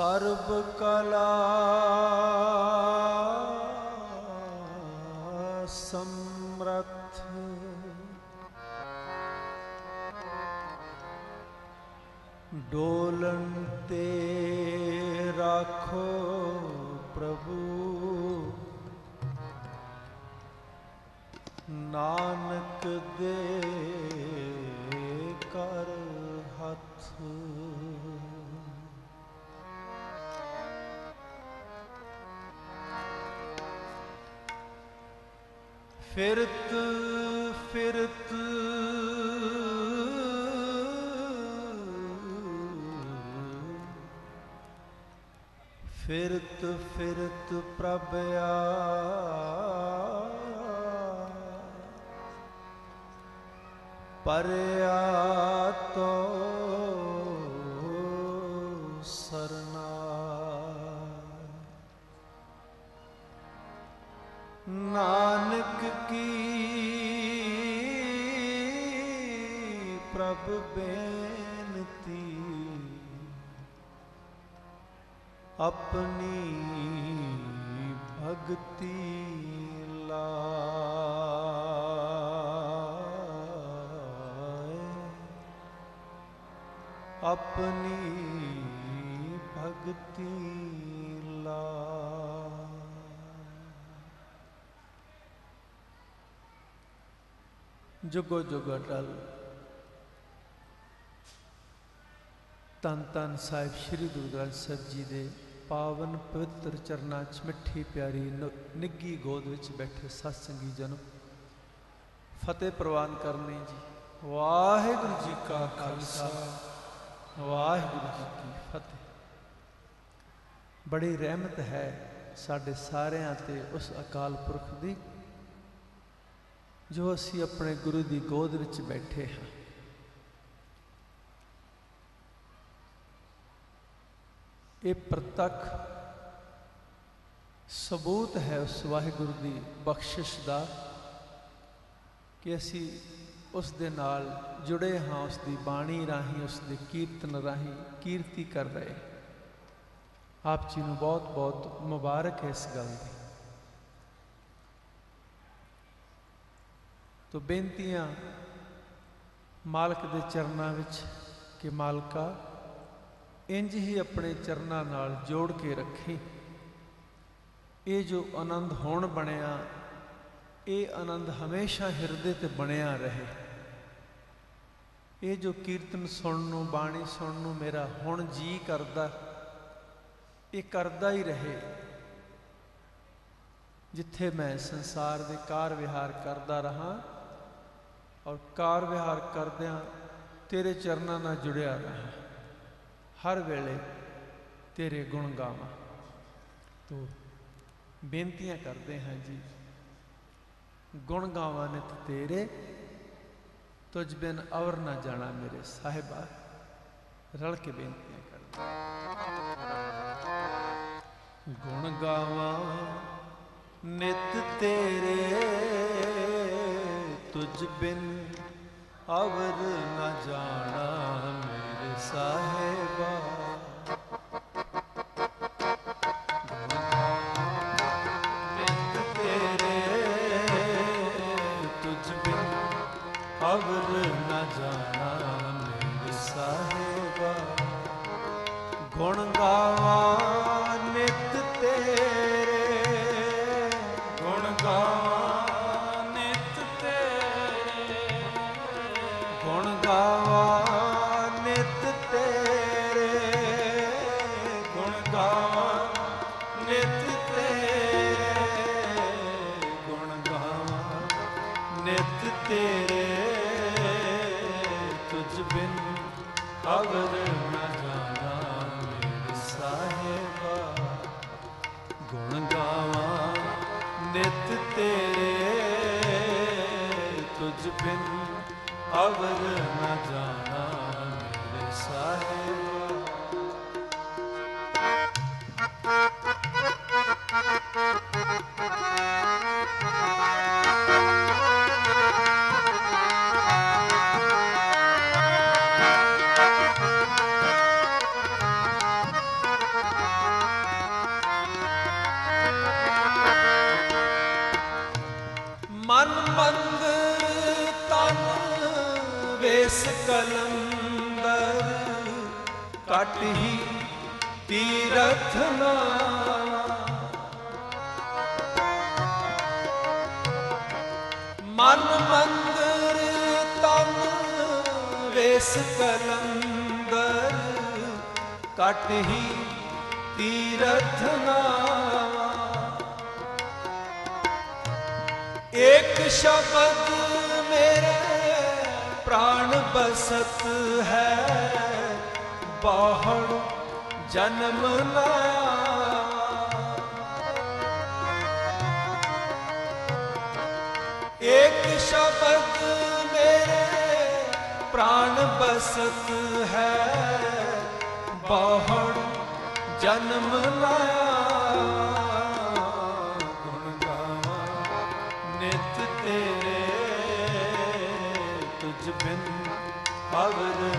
ਸਰਬ ਕਲਾ। ਨਾਨਕ ਕੀ ਪ੍ਰਭ ਬੇਨਤੀ ਆਪਣੀ ਭਗਤੀ ਲਾਏ। ਆਪਣੀ ਭਗਤੀ ਜੁਗੋ ਜੁਗ ਅਟਲ ਤਨ ਤਨ ਸਾਹਿਬ ਸ੍ਰੀ ਗੁਰੂ ਗ੍ਰੰਥ ਸਾਹਿਬ ਜੀ ਦੇ ਪਾਵਨ ਪਵਿੱਤਰ ਚਰਨਾਂ 'ਚ ਮਿੱਠੀ ਪਿਆਰੀ ਨ- ਨਿੱਗੀ ਗੋਦ ਵਿੱਚ ਬੈਠੇ ਸਤਸੰਗੀ ਜਨ। ਫਤਿਹ ਪ੍ਰਵਾਨ ਕਰਨੀ ਜੀ। ਵਾਹਿਗੁਰੂ ਜੀ ਕਾ ਖਾਲਸਾ। ਵਾਹਿਗੁਰੂ ਜੀ ਕੀ ਫਤਿਹ। ਬੜੀ ਰਹਿਮਤ ਹੈ ਸਾਡੇ ਸਾਰਿਆਂ ਤੇ ਉਸ ਅਕਾਲ ਪੁਰਖ ਦੀ। ਜੋ ਅਸੀਂ ਆਪਣੇ ਗੁਰੂ ਦੀ ਗੋਦ ਵਿੱਚ ਬੈਠੇ ਹਾਂ। ਇਹ ਪ੍ਰਤੱਖ ਸਬੂਤ ਹੈ ਉਸ ਵਾਹਿਗੁਰੂ ਦੀ ਬਖਸ਼ਿਸ਼ ਦਾ ਕਿ ਅਸੀਂ ਉਸ ਦੇ ਨਾਲ ਜੁੜੇ ਹਾਂ, ਉਸ ਦੀ ਬਾਣੀ ਰਾਹੀਂ, ਉਸ ਦੇ ਕੀਰਤਨ ਰਾਹੀਂ ਕੀਰਤੀ ਕਰ ਰਹੇ ਆਪ ਜੀ ਨੂੰ ਬਹੁਤ ਬਹੁਤ ਮੁਬਾਰਕ ਹੈ ਇਸ ਗੱਲ ਦੀ। ਤੋਂ ਬੇਨਤੀਆਂ ਮਾਲਕ ਦੇ ਚਰਨਾਂ ਵਿੱਚ ਕਿ ਮਾਲਕਾ ਇੰਜ ਹੀ ਆਪਣੇ ਚਰਨਾਂ ਨਾਲ ਜੋੜ ਕੇ ਰੱਖੀ। ਇਹ ਜੋ ਆਨੰਦ ਹੁਣ ਬਣਿਆ, ਇਹ ਆਨੰਦ ਹਮੇਸ਼ਾ ਹਿਰਦੇ ਤੇ ਬਣਿਆ ਰਹੇ। ਇਹ ਜੋ ਕੀਰਤਨ ਸੁਣਨ ਨੂੰ, ਬਾਣੀ ਸੁਣਨ ਨੂੰ ਮੇਰਾ ਹੁਣ ਜੀ ਕਰਦਾ, ਇਹ ਕਰਦਾ ਹੀ ਰਹੇ। ਜਿੱਥੇ ਮੈਂ ਸੰਸਾਰ ਦੇ ਕਾਰ ਵਿਹਾਰ ਕਰਦਾ ਰਹਾ ਔਰ ਕਾਰ ਵਿਹਾਰ ਕਰਦਿਆਂ ਤੇਰੇ ਚਰਨਾਂ ਨਾਲ ਜੁੜਿਆ ਰਹਾ। ਹਰ ਵੇਲੇ ਤੇਰੇ ਗੁਣ ਗਾਵਾਂ। ਤੋ ਬੇਨਤੀਆਂ ਕਰਦੇ ਹਾਂ ਜੀ, ਗੁਣ ਗਾਵਾਂ ਨਿਤ ਤੇਰੇ, ਤੁਝ ਬਿਨ ਅਵਰ ਨਾ ਜਾਣਾ ਮੇਰੇ ਸਾਹਿਬਾ। ਰਲ ਕੇ ਬੇਨਤੀਆਂ ਕਰਦੇ ਗੁਣ ਗਾਵਾਂ ਨਿਤ ਤੇਰੇ ਤੁਝ ਬਿਨ ਅਵਰ ਨਾ ਜਾਣਾ ਮੇਰੇ ਸਾਹਿਬਾ ਨਿਤ ਤੇਰੇ ਅਵਰ ਨਾ ਜਾਣਾ ਮੇਰੇ ਸਾਹਿਬਾ ਗੁਣ ਗਾਵਾਂ ਤੇਰੇ ਤੁਝ ਬਿਨ ਅਵਰ ਨਾ ਜਾਣਾ ਤੀਰਥ ਮਨ ਮੰਦਰ ਤਨ ਵੇਸ ਕਲੰਦਰ, ਕਟ ਹੀ ਤੀਰਥ ਨਾਵਾ ਇੱਕ ਸ਼ਬਦ ਮੇਰੇ ਪ੍ਰਾਣ ਬਸਤ ਹੈ ਬਾਹਰ ਜਨਮ ਲਾਇਆ। ਇੱਕ ਸ਼ਬਦ ਮੇਰੇ ਪ੍ਰਾਣ ਬਸਤ ਹੈ। ਬਾਹਰ ਜਨਮ ਲਾਇਆ। ਗੁਣ ਗਾਵਾਂ ਨਿਤ ਤੇਰੇ, ਤੁਝ ਬਿਨ ਅਵਰ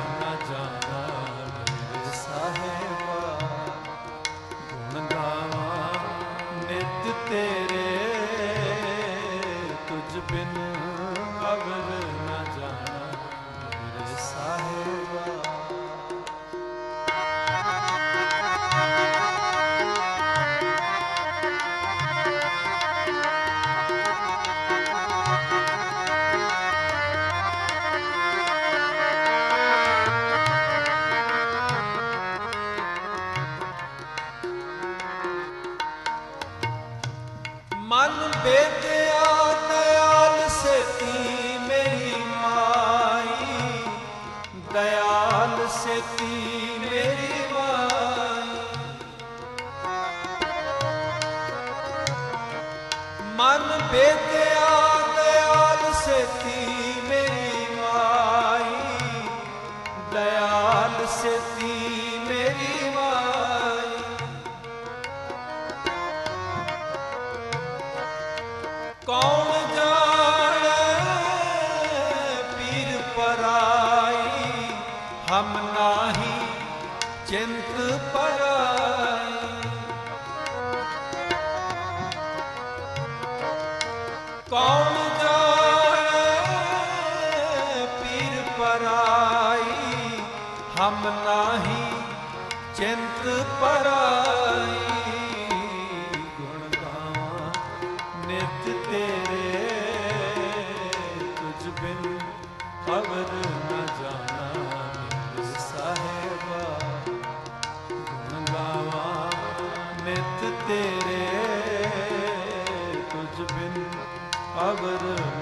ਅਵਰ ਨਾ ਜਾਣਾ ਮੇਰੇ ਸਾਹਿਬਾ ਗੁਣ ਗਾਵਾਂ ਨਿਤ ਤੇਰੇ ਤੁਝ ਬਿਨ ਅਵਰ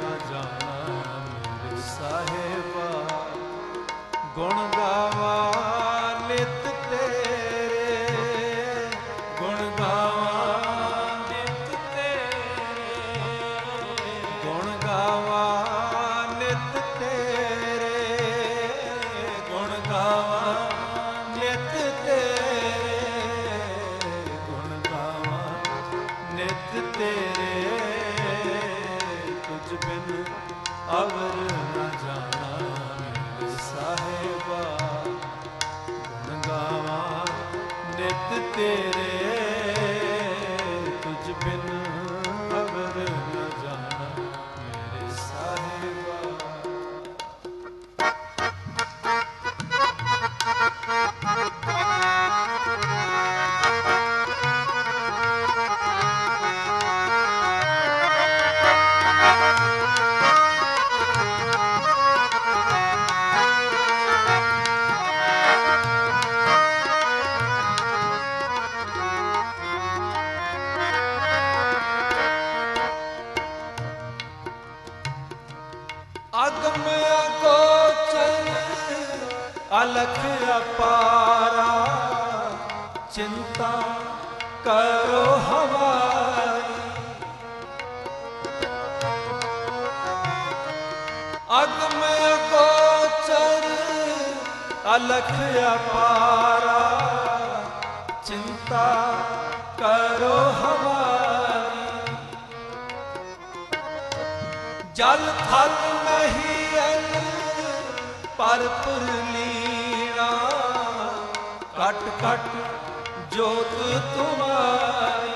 ਅਗਮ ਅਗੋਚਰ ਅਲਖ ਅਪਾਰਾ, ਚਿੰਤਾ ਕਰੋ ਹਮਾਰੀ। ਜਲ ਥਲ ਨਹੀਂ ਅਨ ਪਰ ਪੁਰਲੀਣਾ ਕਟ ਕਟ ਜੋਤ ਤੁਮਾਰੀ।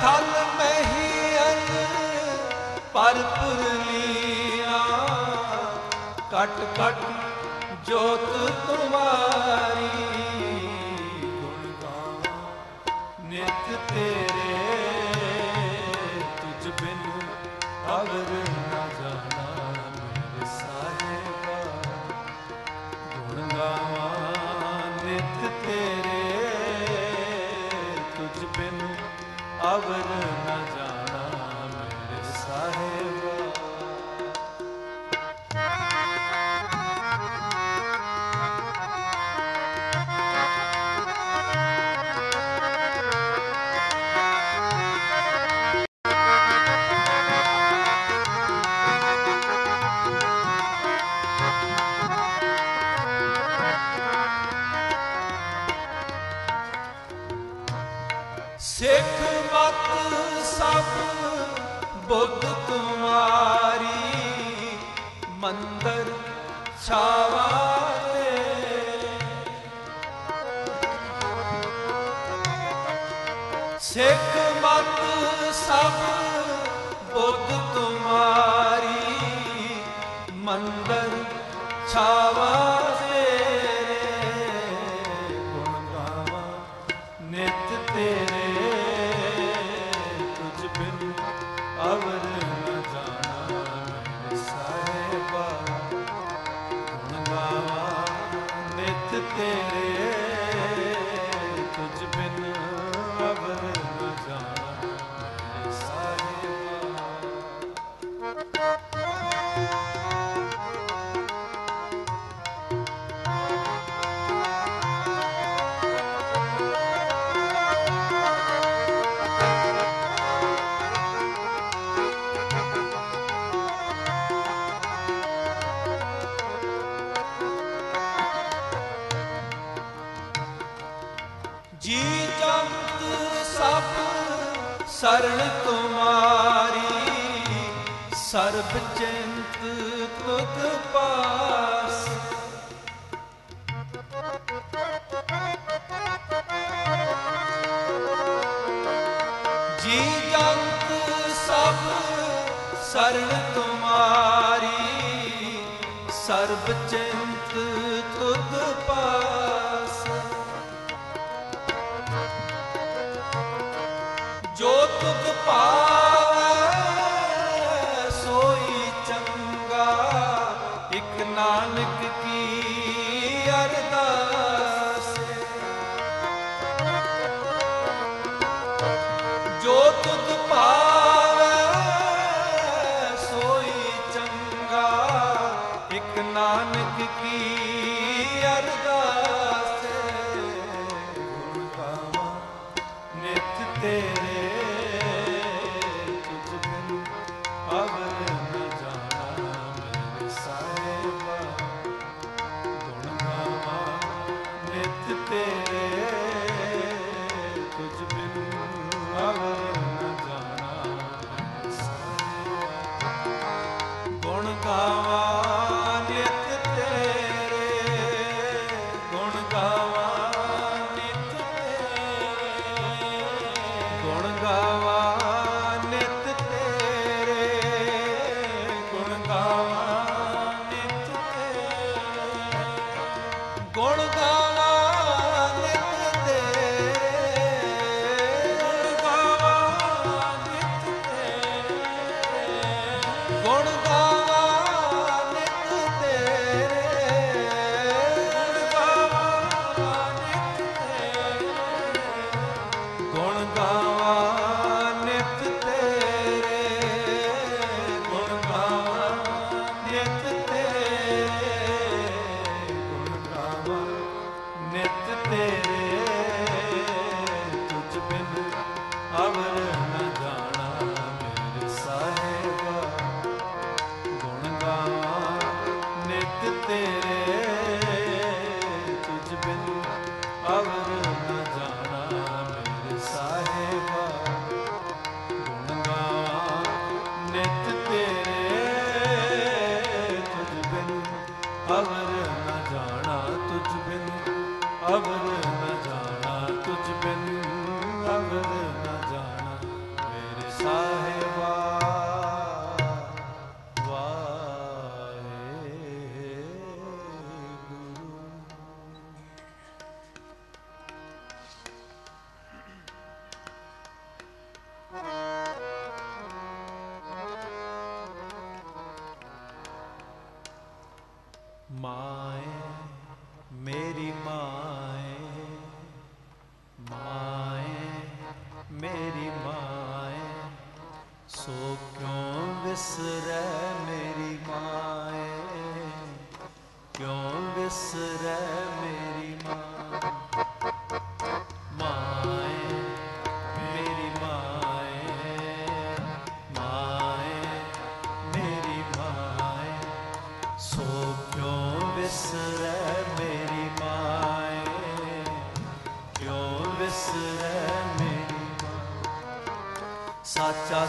ਥਲ ਮਹੀ ਅੰਨ ਕਟ ਕਟ ਜੋਤ ਤੁਮਾਰੀ ਨਿਤ ਸਿੱਖ ਮਤ ਸਭ ਬੁੱਧ ਤੁਮਾਰੀ ਮੰਦਰ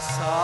passar.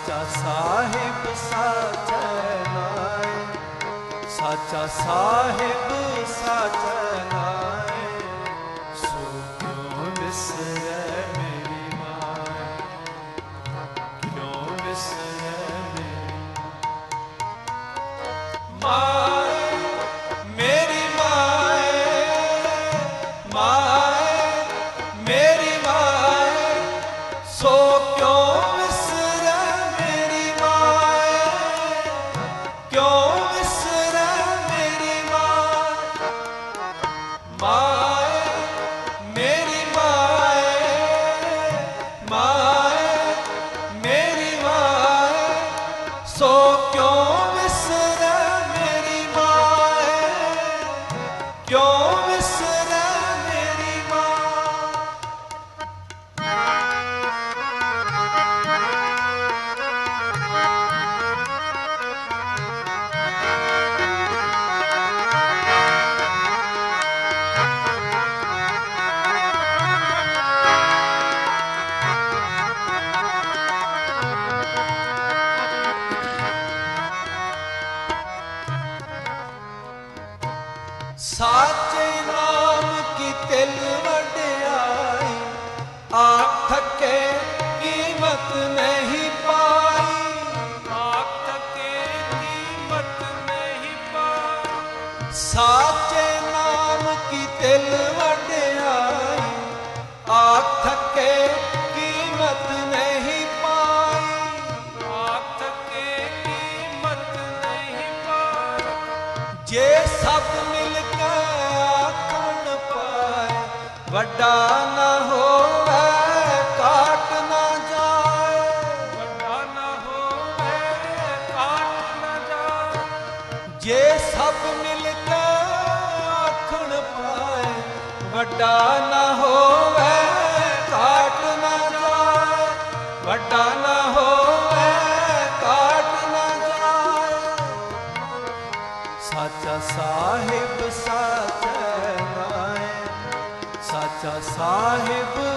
ਸਾਚਾ ਸਾਹਿਬ ਸਾਚੈ ਨਾਏ ਸਾਚਾ ਸਾਹਿਬ ਸਾਚੈ ਵੱਡਾ ਨਾ ਹੋਵੇ ਕਾਟ ਨਾ ਜਾਏ। ਵੱਡਾ ਨਾ ਹੋਵੇ ਕਾਟ ਨਾ ਜਾਏ। ਜੇ ਸਭ ਮਿਲ ਕੇ ਆਖਣ ਪਾਏ ਵੱਡਾ ਸਾਚੈ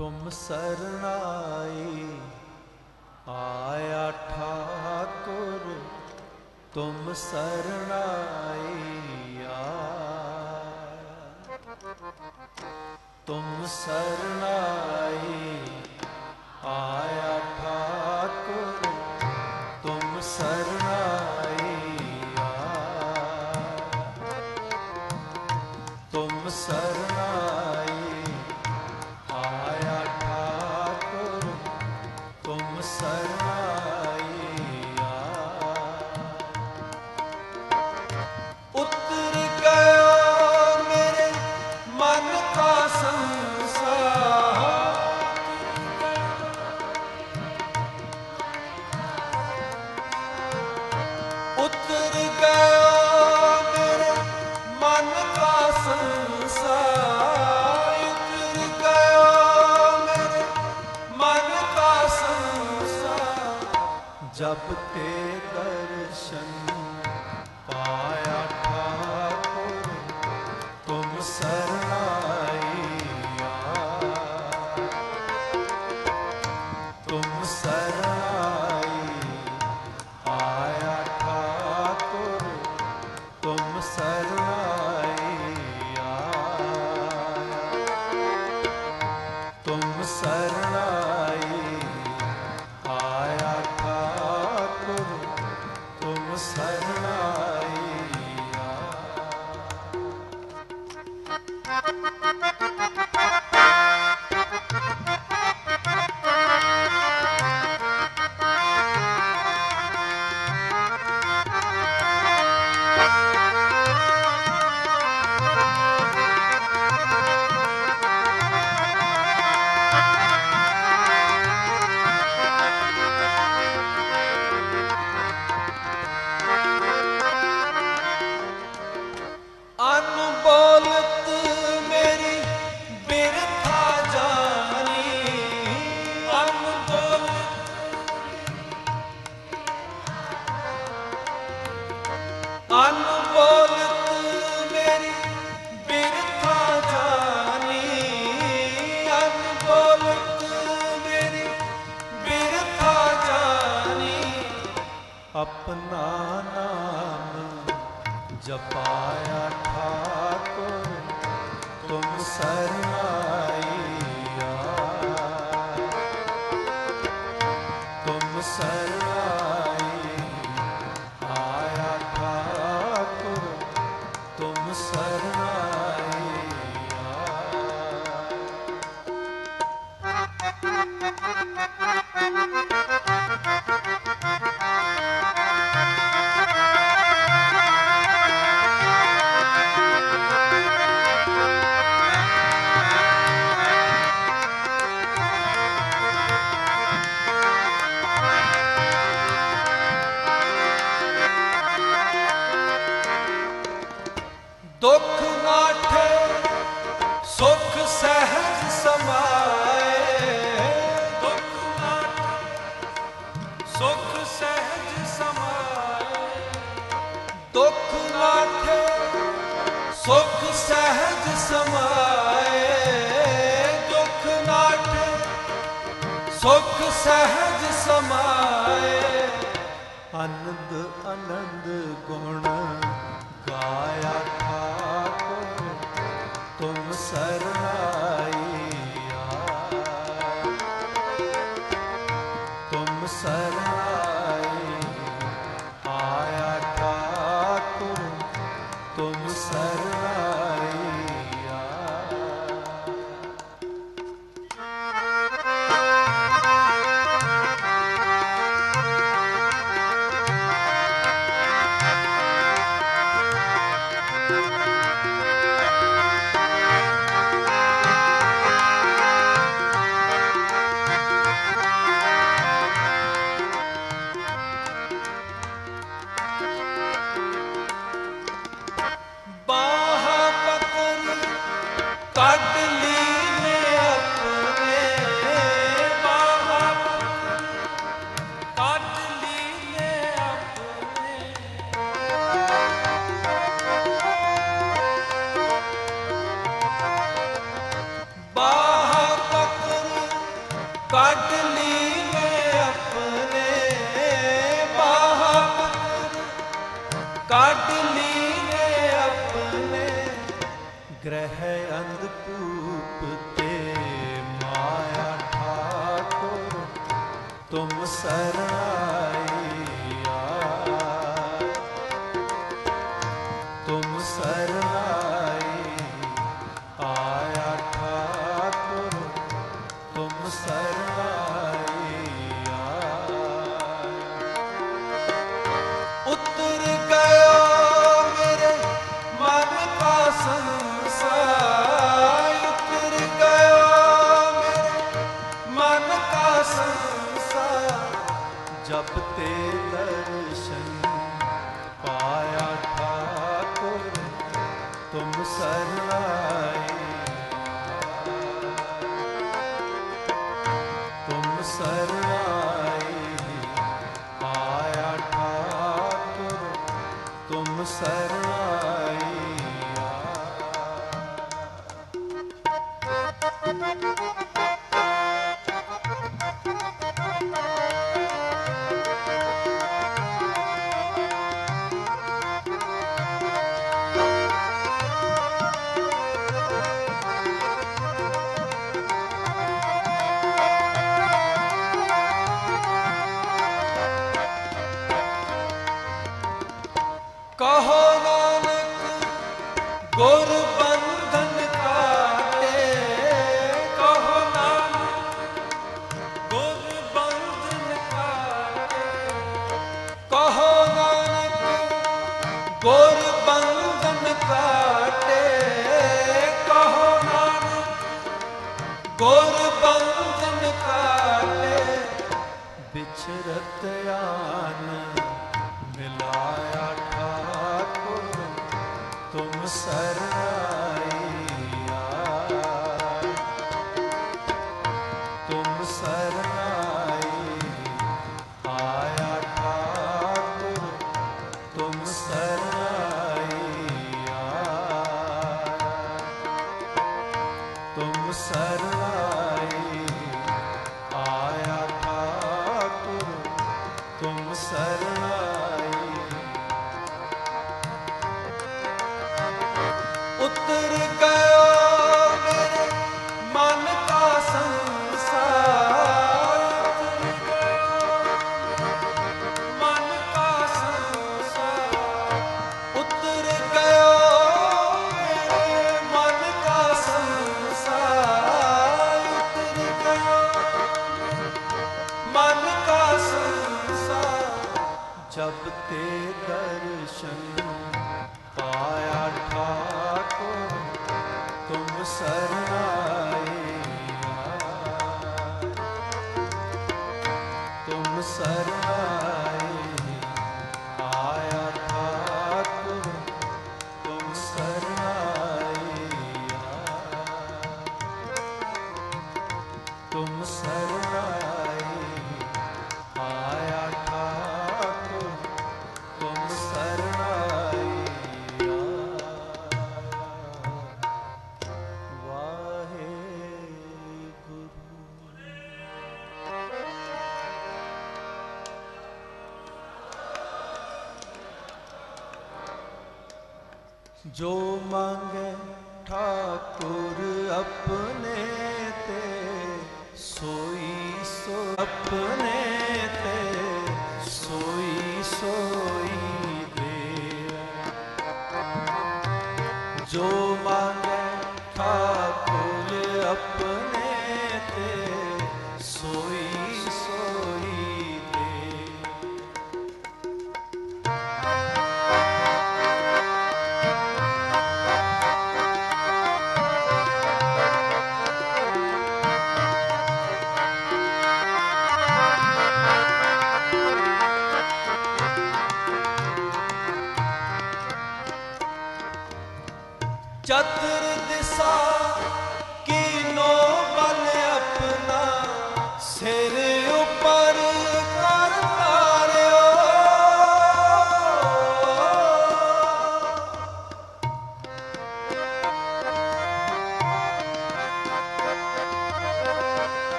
ਤੁਮ ਸਰਨਾਈ ਆਇਆ ਠਾਕੁਰ ਤੁਮ ਸਰਨਾਈ ਆਇਆ ਤੁਮ ਸਰਨਾਈ ਆਇਆ ਤੁਮ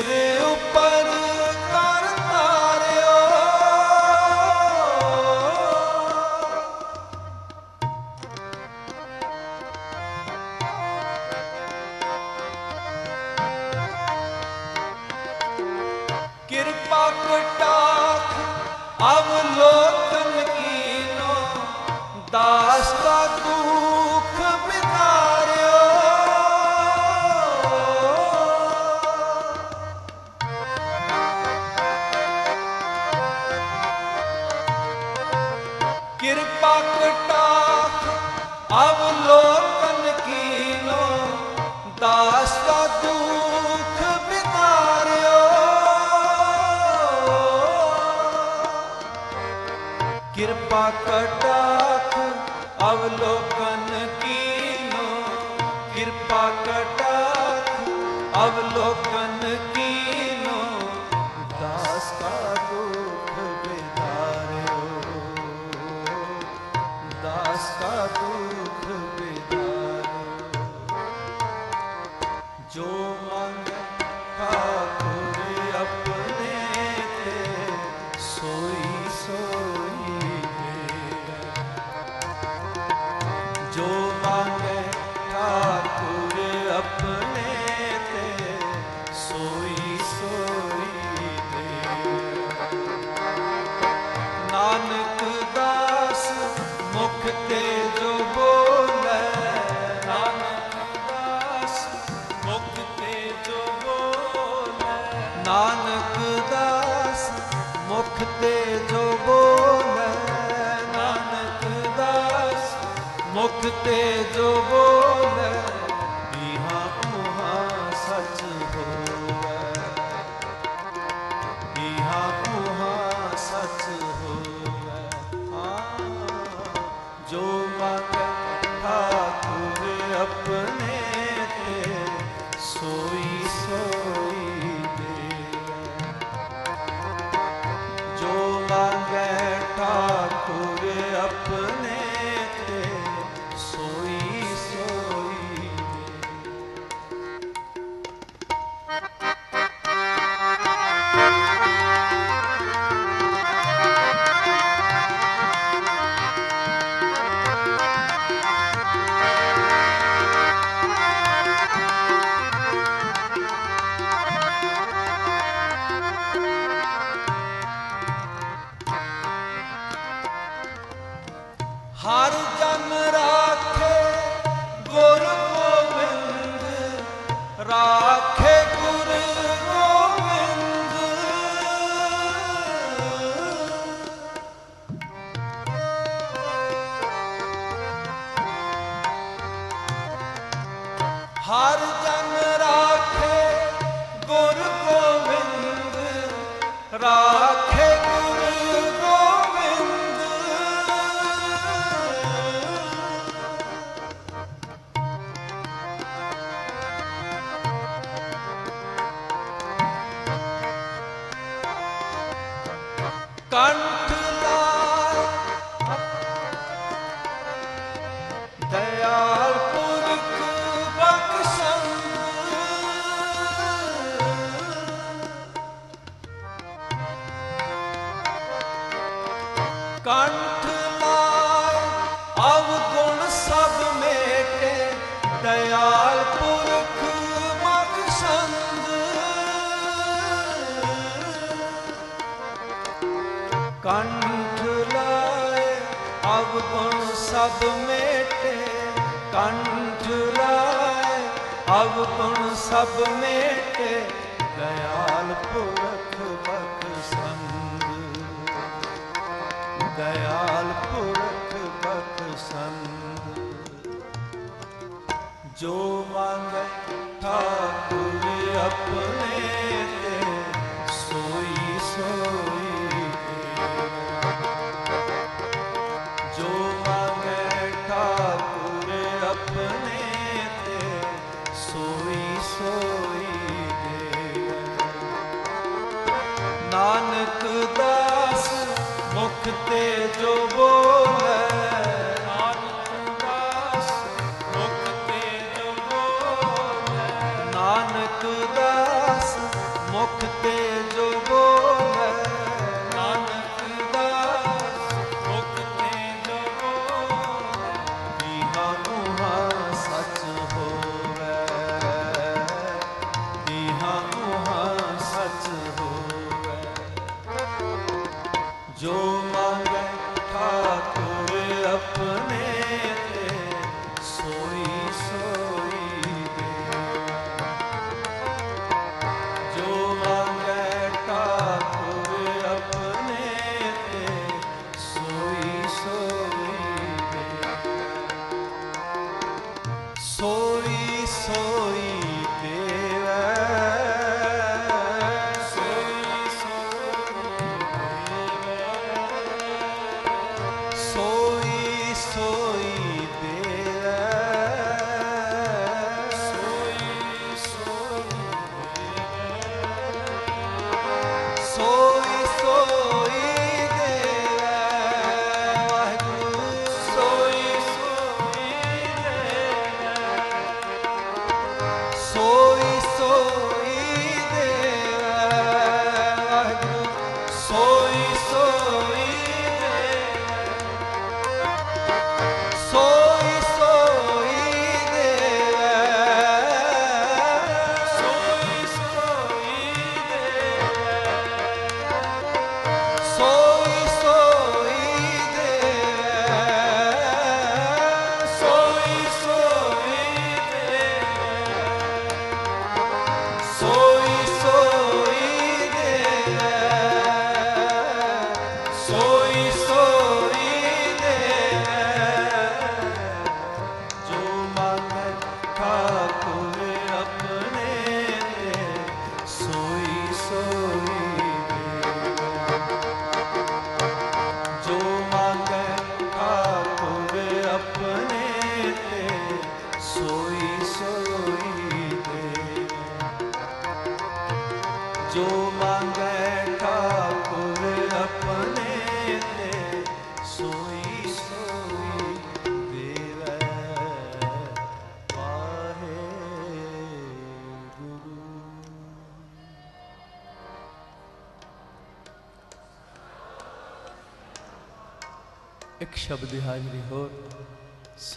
ਤੇਰੇ ਉੱਪਰ ਨਾਨਕ ਦਾਸ ਮੁਖ ਤੇ ਜੋ ਬੋਲੇ ਨਾਨਕ ਦਾਸ ਮੁਖ ਤੇ கண் ਸਭ ਮੇਟੇ, ਕੰਠ ਲਾਏ, ਅਬ ਗੁਣ ਸਭ ਮੇਟੇ, ਦਇਆਲ ਪੁਰਖ ਬਖਸ਼ੰਦ ਦਇਆਲ ਪੁਰਖ ਬਖਸ਼ੰਦ ਜੋ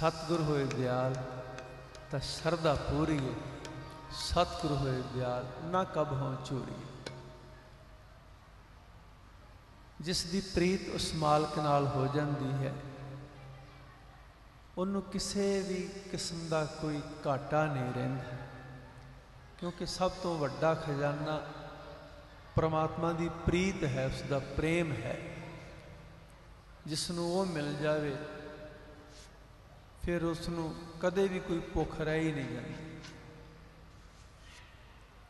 ਸਤਿਗੁਰ ਹੋਏ ਦਿਆਲ, ਤਾਂ ਸਰਦਾ ਪੂਰੀ ਹੈ। ਸਤਿਗੁਰ ਹੋਏ ਦਿਆਲ, ਨਾ ਕਬ ਹੋਂ ਚੂਰੀ ਜਿਸ ਦੀ ਪ੍ਰੀਤ ਉਸ ਮਾਲਕ ਨਾਲ ਹੋ ਜਾਂਦੀ ਹੈ, ਉਹਨੂੰ ਕਿਸੇ ਵੀ ਕਿਸਮ ਦਾ ਕੋਈ ਘਾਟਾ ਨਹੀਂ ਰਹਿੰਦਾ। ਕਿਉਂਕਿ ਸਭ ਤੋਂ ਵੱਡਾ ਖਜ਼ਾਨਾ ਪਰਮਾਤਮਾ ਦੀ ਪ੍ਰੀਤ ਹੈ ਉਸ ਦਾ ਪ੍ਰੇਮ ਹੈ। ਜਿਸ ਨੂੰ ਉਹ ਮਿਲ ਜਾਵੇ ਫਿਰ ਉਸ ਨੂੰ ਕਦੇ ਵੀ ਕੋਈ ਭੁੱਖ ਰਹਿ ਹੀ ਨਹੀਂ ਜਾਂਦੀ।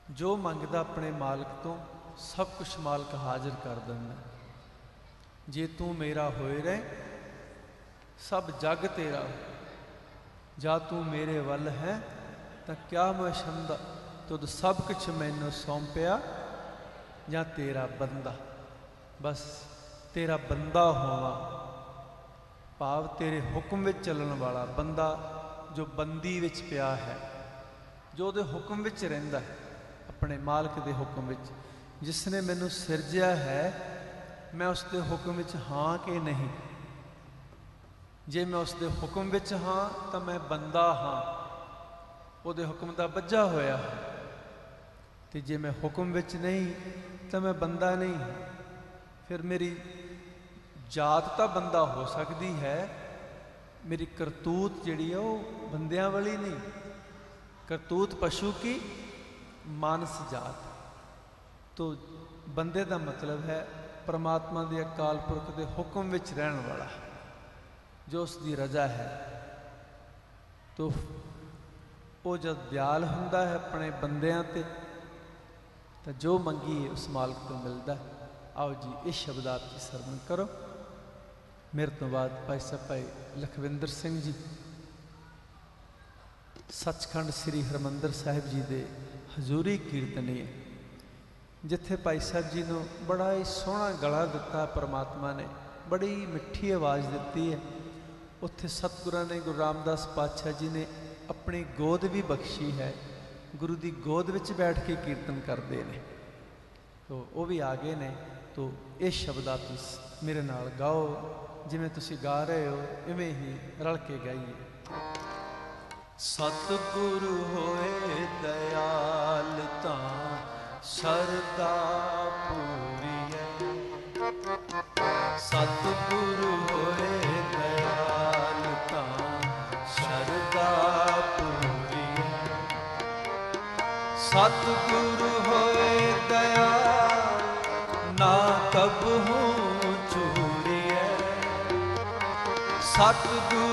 ਜੋ ਮੰਗਦਾ ਆਪਣੇ ਮਾਲਕ ਤੋਂ, ਸਭ ਕੁਝ ਮਾਲਕ ਹਾਜ਼ਰ ਕਰ ਦਿੰਦਾ ਜੇ ਤੂੰ ਮੇਰਾ ਹੋਏ ਰਹਿ, ਸਭ ਜਗ ਤੇਰਾ ਹੋ। ਜਾ ਤੂੰ ਮੇਰੇ ਵੱਲ ਹੈ, ਤਾਂ ਕਿਆ ਮੈਂ ਸ਼ੰਦਾ ਤੁਧ ਸਭ ਕੁਝ ਮੈਨੂੰ ਸੌਂਪਿਆ ਜਾਂ ਤੇਰਾ ਬੰਦਾ? ਬਸ ਤੇਰਾ ਬੰਦਾ ਹੋਵਾਂ। ਭਾਵ ਤੇਰੇ ਹੁਕਮ ਵਿੱਚ ਚੱਲਣ ਵਾਲਾ ਬੰਦਾ ਜੋ ਬੰਦੀ ਵਿੱਚ ਪਿਆ ਹੈ, ਜੋ ਉਹਦੇ ਹੁਕਮ ਵਿੱਚ ਰਹਿੰਦਾ ਹੈ, ਆਪਣੇ ਮਾਲਕ ਦੇ ਹੁਕਮ ਵਿੱਚ ਜਿਸ ਨੇ ਮੈਨੂੰ ਸਿਰਜਿਆ ਹੈ, ਮੈਂ ਉਸ ਦੇ ਹੁਕਮ ਵਿੱਚ ਹਾਂ ਕਿ ਨਹੀਂ? ਜੇ ਮੈਂ ਉਸ ਦੇ ਹੁਕਮ ਵਿੱਚ ਹਾਂ, ਤਾਂ ਮੈਂ ਬੰਦਾ ਹਾਂ। ਉਹਦੇ ਹੁਕਮ ਦਾ ਬੱਜਾ ਹੋਇਆ ਹਾਂ। ਤੇ ਜੇ ਮੈਂ ਹੁਕਮ ਵਿੱਚ ਨਹੀਂ, ਤਾਂ ਮੈਂ ਬੰਦਾ ਨਹੀਂ। ਫਿਰ ਮੇਰੀ ਜਾਤ ਤਾਂ ਬੰਦਾ ਹੋ ਸਕਦੀ ਹੈ, ਮੇਰੀ ਕਰਤੂਤ ਜਿਹੜੀ ਆ ਉਹ ਬੰਦਿਆਂ ਵਾਲੀ ਨਹੀਂ। ਕਰਤੂਤ ਪਸ਼ੂ ਕੀ? ਮਾਨਸ ਜਾਤ। ਤੋ ਬੰਦੇ ਦਾ ਮਤਲਬ ਹੈ ਪਰਮਾਤਮਾ ਦੇ ਅਕਾਲ ਪੁਰਖ ਦੇ ਹੁਕਮ ਵਿੱਚ ਰਹਿਣ ਵਾਲਾ, ਜੋ ਉਸ ਦੀ ਰਜ਼ਾ ਹੈ। ਤੋ ਉਹ ਜਦ ਦਿਆਲ ਹੁੰਦਾ ਹੈ ਆਪਣੇ ਬੰਦਿਆਂ ਤੇ, ਤਾਂ ਜੋ ਮੰਗੀ ਉਸ ਮਾਲਕ ਤੋਂ ਮਿਲਦਾ, ਆਓ ਜੀ, ਇਸ ਸ਼ਬਦ ਆਪ ਜੀ ਸਰਵਣ ਕਰੋ। ਮੇਰੇ ਤੋਂ ਬਾਅਦ ਭਾਈ ਸਾਹਿਬ, ਭਾਈ ਲਖਵਿੰਦਰ ਸਿੰਘ ਜੀ, ਸੱਚਖੰਡ ਸ੍ਰੀ ਹਰਮੰਦਰ ਸਾਹਿਬ ਜੀ ਦੇ ਹਜ਼ੂਰੀ ਕੀਰਤਨੀਏ ਜਿੱਥੇ ਭਾਈ ਸਾਹਿਬ ਜੀ ਨੂੰ ਬੜਾ ਹੀ ਸੋਹਣਾ ਗਲਾ ਦਿੱਤਾ ਪਰਮਾਤਮਾ ਨੇ, ਬੜੀ ਮਿੱਠੀ ਆਵਾਜ਼ ਦਿੱਤੀ ਹੈ। ਉੱਥੇ ਸਤਿਗੁਰਾਂ ਨੇ, ਗੁਰੂ ਰਾਮਦਾਸ ਪਾਤਸ਼ਾਹ ਜੀ ਨੇ ਆਪਣੀ ਗੋਦ ਵੀ ਬਖਸ਼ੀ ਹੈ, ਗੁਰੂ ਦੀ ਗੋਦ ਵਿੱਚ ਬੈਠ ਕੇ ਕੀਰਤਨ ਕਰਦੇ ਨੇ। ਤੋ ਉਹ ਵੀ ਆ ਗਏ ਨੇ, ਤੋ ਇਹ ਸ਼ਬਦਾਂ ਤੁਸੀਂ ਮੇਰੇ ਨਾਲ ਗਾਓ। ਜਿਵੇਂ ਤੁਸੀਂ ਗਾ ਰਹੇ ਹੋ, ਇਵੇਂ ਹੀ ਰਲ ਕੇ ਗਾਈਏ। ਸਤਿਗੁਰੂ ਹੋਏ ਦਇਆਲ ਤਾਂ ਸਰਦਾ ਪੂਰੀਐ। ਸਤਿਗੁਰੂ ਹੋਏ ਦਇਆਲ ਤਾਂ ਸਰਦਾ ਪੂਰੀਐ। ਸਤਿਗੁਰੂ ਸਤਿਗੁਰੂ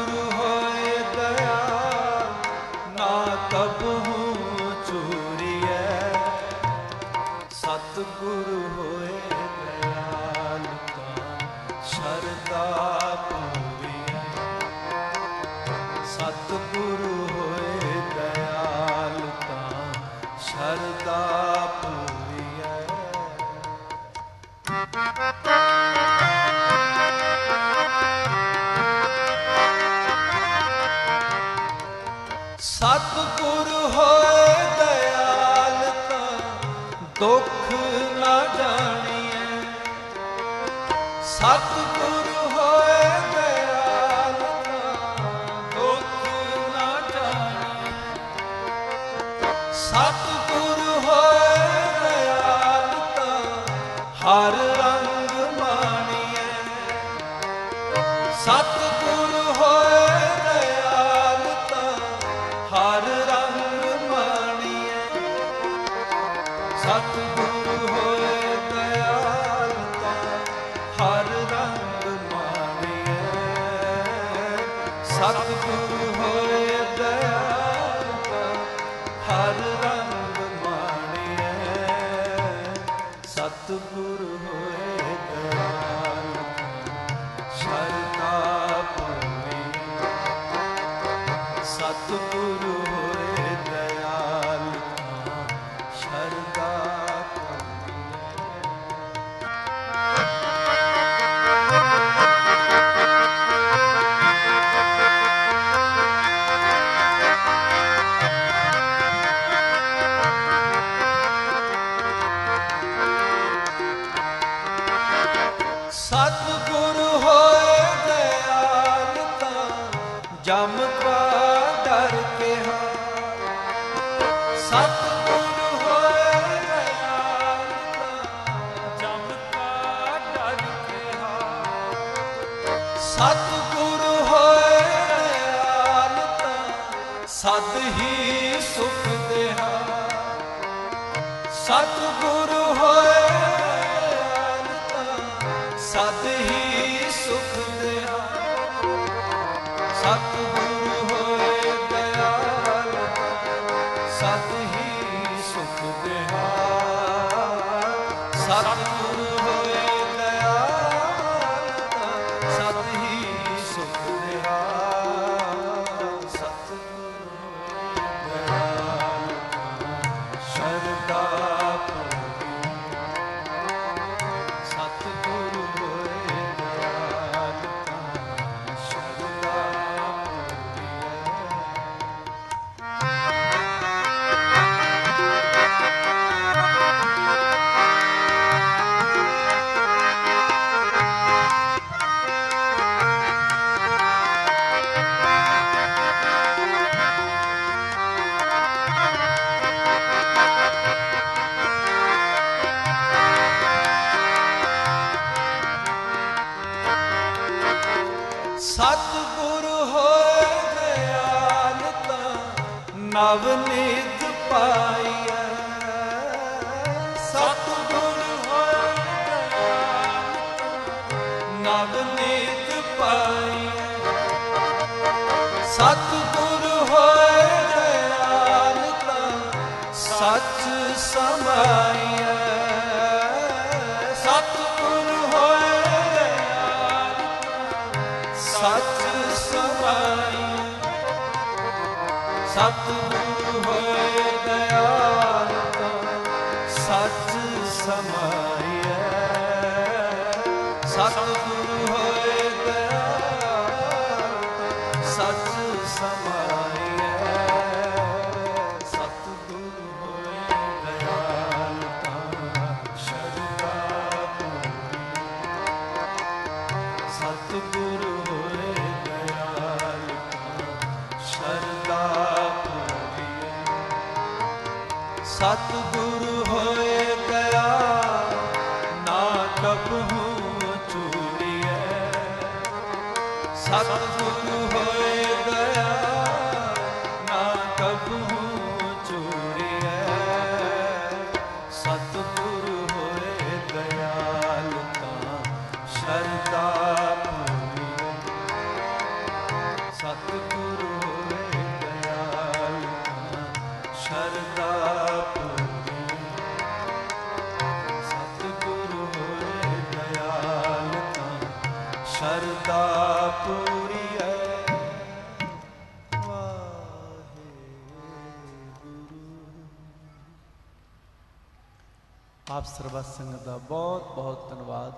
ਸਰਬੱਤ ਦਾ ਬਹੁਤ ਬਹੁਤ ਧੰਨਵਾਦ।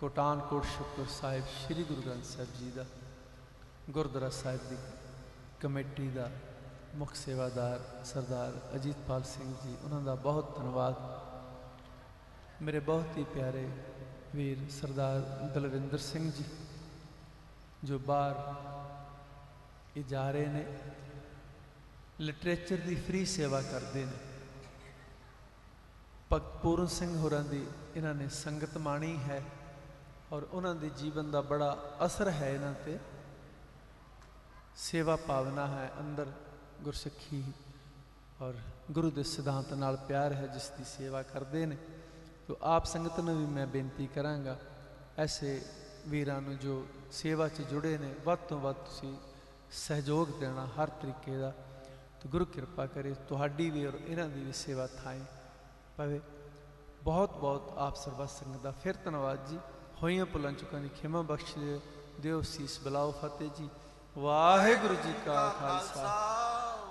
ਕੋਟਾਨਕੋਟ ਸ਼ੁਕਰ ਸਾਹਿਬ ਸ੍ਰੀ ਗੁਰੂ ਗ੍ਰੰਥ ਸਾਹਿਬ ਜੀ ਦਾ, ਗੁਰਦੁਆਰਾ ਸਾਹਿਬ ਦੀ ਕਮੇਟੀ ਦਾ ਮੁੱਖ ਸੇਵਾਦਾਰ ਸਰਦਾਰ ਅਜੀਤਪਾਲ ਸਿੰਘ ਜੀ, ਉਹਨਾਂ ਦਾ ਬਹੁਤ ਧੰਨਵਾਦ। ਮੇਰੇ ਬਹੁਤ ਹੀ ਪਿਆਰੇ ਵੀਰ ਸਰਦਾਰ ਦਲਵਿੰਦਰ ਸਿੰਘ ਜੀ, ਜੋ ਬਾਹਰ ਇਹ ਜਾ ਰਹੇ ਨੇ, ਲਿਟਰੇਚਰ ਦੀ ਫ੍ਰੀ ਸੇਵਾ ਕਰਦੇ ਨੇ। ਭਗਤ ਪੂਰਨ ਸਿੰਘ ਹੋਰਾਂ ਦੀ ਇਹਨਾਂ ਨੇ ਸੰਗਤ ਮਾਣੀ ਹੈ ਔਰ ਉਹਨਾਂ ਦੇ ਜੀਵਨ ਦਾ ਬੜਾ ਅਸਰ ਹੈ ਇਹਨਾਂ ਤੇ। ਸੇਵਾ ਭਾਵਨਾ ਹੈ ਅੰਦਰ ਗੁਰਸਿੱਖੀ ਔਰ ਗੁਰੂ ਦੇ ਸਿਧਾਂਤ ਨਾਲ ਪਿਆਰ ਹੈ ਜਿਸ ਦੀ ਸੇਵਾ ਕਰਦੇ ਨੇ। ਤੋ ਆਪ ਸੰਗਤ ਨੂੰ ਵੀ ਮੈਂ ਬੇਨਤੀ ਕਰਾਂਗਾ, ਐਸੇ ਵੀਰਾਂ ਨੂੰ ਜੋ ਸੇਵਾ 'ਚ ਜੁੜੇ ਨੇ, ਵੱਧ ਤੋਂ ਵੱਧ ਤੁਸੀਂ ਸਹਿਯੋਗ ਦੇਣਾ ਹਰ ਤਰੀਕੇ ਦਾ। ਤੇ ਗੁਰੂ ਕਿਰਪਾ ਕਰੇ, ਤੁਹਾਡੀ ਵੀ ਔਰ ਇਹਨਾਂ ਦੀ ਵੀ ਸੇਵਾ ਥਾਏ ਪਵੇ ਬਹੁਤ ਬਹੁਤ ਆਪ ਸਰਬੱਤ ਸੰਗਤ ਦਾ ਫਿਰ ਧੰਨਵਾਦ ਜੀ। ਹੋਈਆਂ ਭੁੱਲਾਂ ਚੁੱਕਾਂ ਦੀ ਖਿਮਾ ਬਖਸ਼ ਦਿਓ ਦਿਓ ਸੀਸ ਬਲਾਓ ਫਤਿਹ ਜੀ। ਵਾਹਿਗੁਰੂ ਜੀ ਕਾ ਖਾਲਸਾ।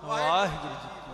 ਵਾਹਿਗੁਰੂ ਜੀ